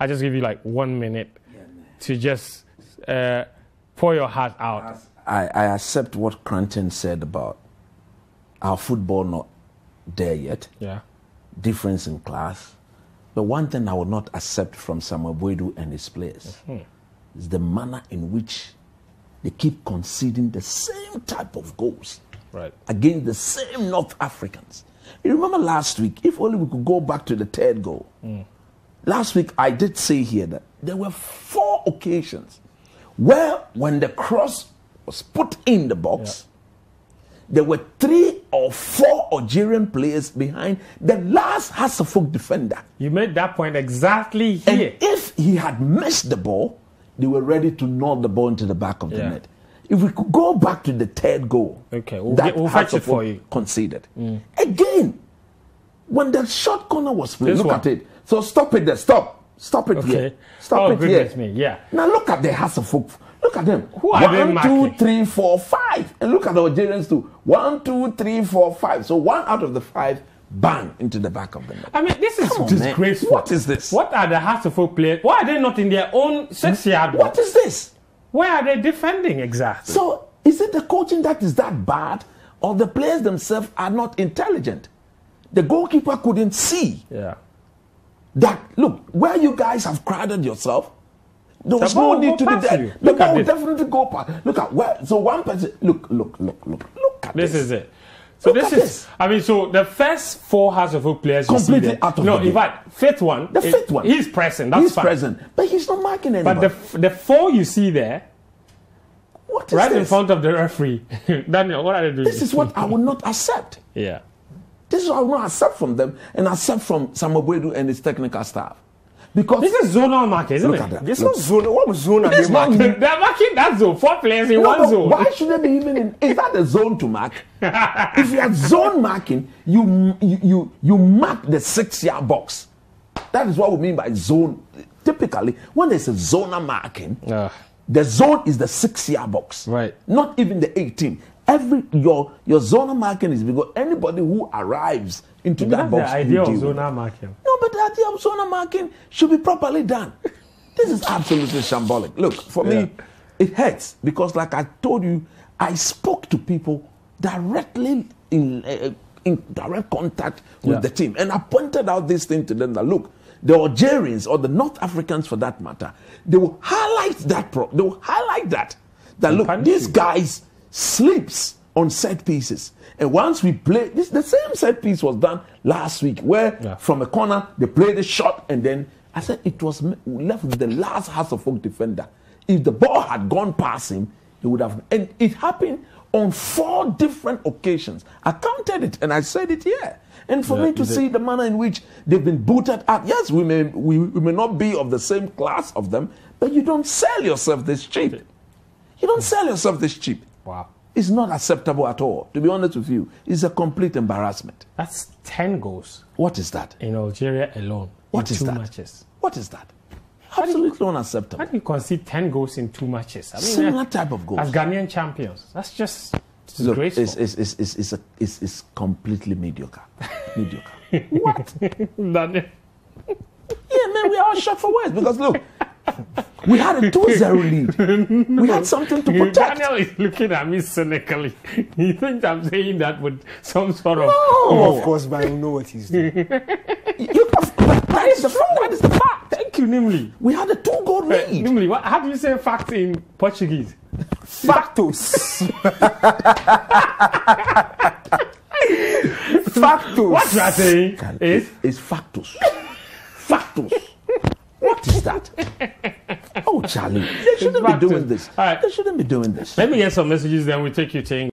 I just give you like one minute to just uh, pour your heart out. I, I accept what Cranton said about our football not there yet, Yeah. difference in class. But one thing I will not accept from Samuel Boadu and his players is the manner in which they keep conceding the same type of goals Right. against the same North Africans. You remember last week, if only we could go back to the third goal. Last week, I did say here that there were four occasions where, when the cross was put in the box, there were three or four Algerian players behind the last Hearts of Oak defender. You made that point exactly And here. if he had missed the ball, they were ready to knock the ball into the back of the net. If we could go back to the third goal, Okay, we'll that get- we'll fetch it for you. Conceded mm. again when the short corner was played. Look one. at it. So stop it there. Stop. Stop it Okay. here. Stop Oh, it here. me, yeah. Now look at the Hearts of Oak. Look at them. Who are One, marking? two, three, four, five. And look at the Algerians too. One, two, three, four, five. So one out of the five, bang into the back of the net. I mean, this is Come on, disgraceful. What is this? What are the Hearts of Oak players? Why are they not in their own six-yard? Hmm? What is this? Where are they defending exactly? So is it the coaching that is that bad, or the players themselves are not intelligent? The goalkeeper couldn't see yeah. that. Look, where you guys have crowded yourself, there was ball no need to be there. you. The Look at will definitely go past. Look at where. So one person. Look, look, look, look, look at This this. is it. So Look this is. this. I mean, so the first four Hearts of Oak players you see Completely out of no, the in fact, fifth one. The fifth one. He's present. That's He's fine. present, but he's not marking anybody. But the the four you see there, what is right in front of the referee, Daniel, what are they doing? This is what I will not accept. Yeah. This is what I will not accept from them, and accept from Samuel Boadu and his technical staff, because This is zonal marking, isn't Look it? at that. Look. not zone. What zone are It's they not marking? They're marking that zone. Four players in No, one zone. Why should they be even in? Is that a zone to mark? if you are zone marking, you you you, you mark the six yard box. That is what we mean by zone. Typically, when there's a zonal marking, Ah. the zone is the six yard box, Right. Not even the eighteen. Every your your zonal marking is because anybody who arrives into Maybe that box, the idea of zonal marking. No, but the idea of zonal marking should be properly done. This is absolutely shambolic. Look, for Yeah. me, it hurts because, like I told you, I spoke to people directly in, uh, in direct contact with Yeah. the team, and I pointed out this thing to them that look, the Algerians or the North Africans, for that matter, they will highlight that. Pro- they will highlight that. That look, these you. guys sleeps on set pieces. And once we play, this the same set piece was done last week, where Yeah. from a corner they played a shot, and then I said it was left with the last house of Hearts of Oak defender. If the ball had gone past him, he would have. And it happened on four different occasions. I counted it, and I said it here. And for Yeah, me to see the manner in which they've been booted out, yes, we may we, we may not be of the same class of them, but you don't sell yourself this cheap. You don't sell yourself this cheap. Wow. It's not acceptable at all. To be honest with you, it's a complete embarrassment. That's 10 goals What is that? in Algeria alone. What is two that? matches. What is that? Absolutely How unacceptable. do you concede 10 goals in two matches? I mean, Similar type of goals. As Ghanaian champions. That's just Look, disgraceful. it's, it's, it's, it's, it's, a, it's, it's completely mediocre. mediocre. what? Yeah, man, we are all shot for words because look, we had a 2 0 lead. We had something to protect. Daniel is looking at me cynically. He thinks I'm saying that with some sort of. No. Of course, but I know what he's doing. You, but that is the fact. That is the fact. Thank you, Nimley. We had a two goal Uh, lead. Nimley, what, how do you say fact in Portuguese? Factos. Factos. What you are saying is It's factos. Factus. What is that? Oh, Charlie, they shouldn't be doing this. All right. They shouldn't be doing this. Let me get some messages, then we take you to England.